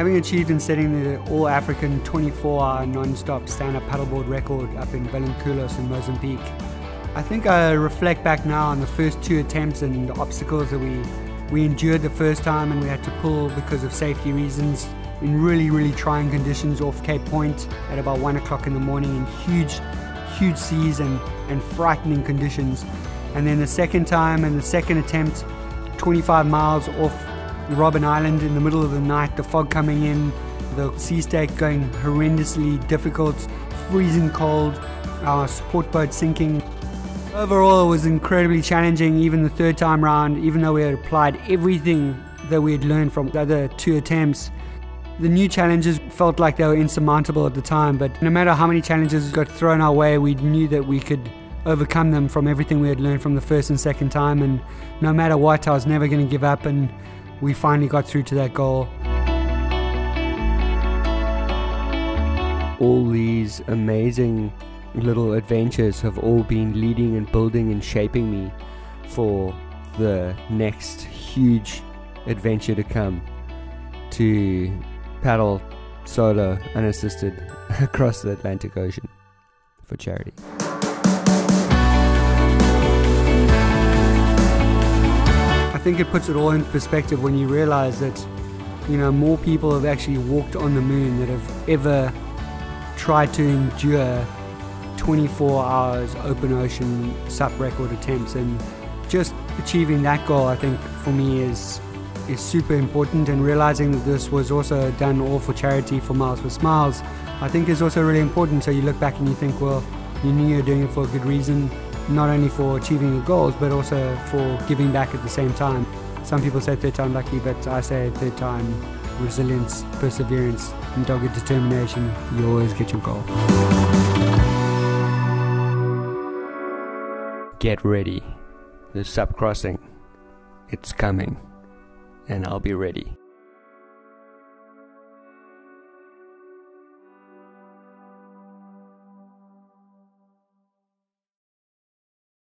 Having achieved and setting the All African 24 hour non stop stand up paddleboard record up in Vilanculos in Mozambique, I think I reflect back now on the first two attempts and the obstacles that we, we endured the first time and we had to pull because of safety reasons in really, really trying conditions off Cape Point at about 1 o'clock in the morning in huge, huge seas and, and frightening conditions. And then the second time and the second attempt, 25 miles off Robben Island in the middle of the night, the fog coming in, the sea state going horrendously difficult, freezing cold, our support boat sinking. Overall, it was incredibly challenging, even the third time round, even though we had applied everything that we had learned from the other two attempts. The new challenges felt like they were insurmountable at the time, but no matter how many challenges got thrown our way, we knew that we could overcome them from everything we had learned from the first and second time. And no matter what, I was never going to give up, and we finally got through to that goal. All these amazing little adventures have all been leading and building and shaping me for the next huge adventure to come to paddle solo unassisted across the Atlantic Ocean for charity. Think it puts it all in perspective when you realize that, you know, more people have actually walked on the moon that have ever tried to endure 24 hours open ocean SUP record attempts. And just achieving that goal I think for me is is super important. And realizing that this was also done all for charity for Miles for Smiles I think is also really important. So you look back and you think well you knew you were doing it for a good reason not only for achieving your goals but also for giving back at the same time. Some people say third time lucky, but I say third time resilience, perseverance, and dogged determination. You always get your goal. Get ready. The SUP crossing. It's coming. And I'll be ready.